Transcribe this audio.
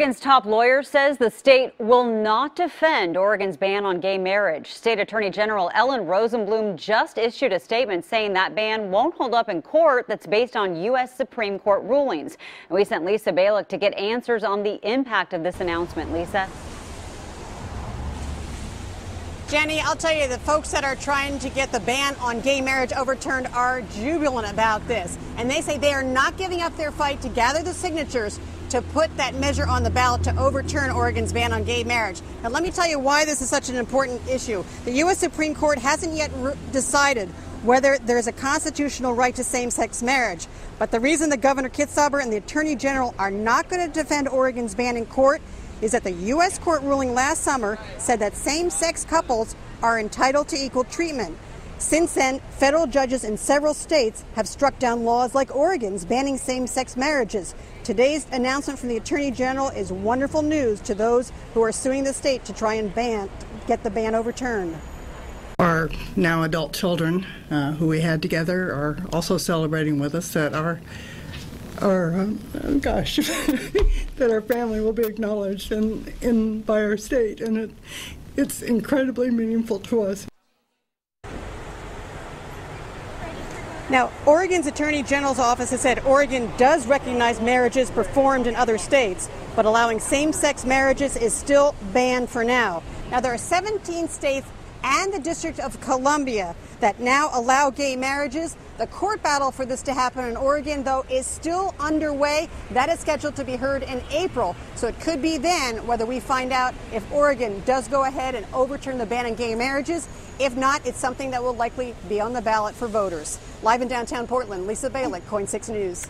Oregon's top lawyer says the state will not defend Oregon's ban on gay marriage. State Attorney General Ellen Rosenblum just issued a statement saying that ban won't hold up in court that's based on U.S. Supreme Court rulings. We sent Lisa Balick to get answers on the impact of this announcement. Lisa? Jenny, I'll tell you, the folks that are trying to get the ban on gay marriage overturned are jubilant about this. And they say they are not giving up their fight to gather the signatures to put that measure on the ballot to overturn Oregon's ban on gay marriage. Now, let me tell you why this is such an important issue. The U.S. Supreme Court hasn't yet decided whether there's a constitutional right to same sex marriage. But the reason the Governor Kitzhaber and the Attorney General are not going to defend Oregon's ban in court is that the U.S. court ruling last summer said that same sex couples are entitled to equal treatment. Since then, federal judges in several states have struck down laws like Oregon's banning same sex marriages. Today's announcement from the Attorney General is wonderful news to those who are suing the state to try and ban, get the ban overturned. Our now adult children uh, who we had together are also celebrating with us that our our um, gosh that our family will be acknowledged in, in by our state and it, it's incredibly meaningful to us. Now, Oregon's Attorney General's office has said Oregon does recognize marriages performed in other states, but allowing same sex marriages is still banned for now. Now, there are 17 states and the District of Columbia that now allow gay marriages. The court battle for this to happen in Oregon, though, is still underway. That is scheduled to be heard in April. So it could be then whether we find out if Oregon does go ahead and overturn the ban on gay marriages. If not, it's something that will likely be on the ballot for voters. Live in downtown Portland, Lisa Balick, KOIN 6 News.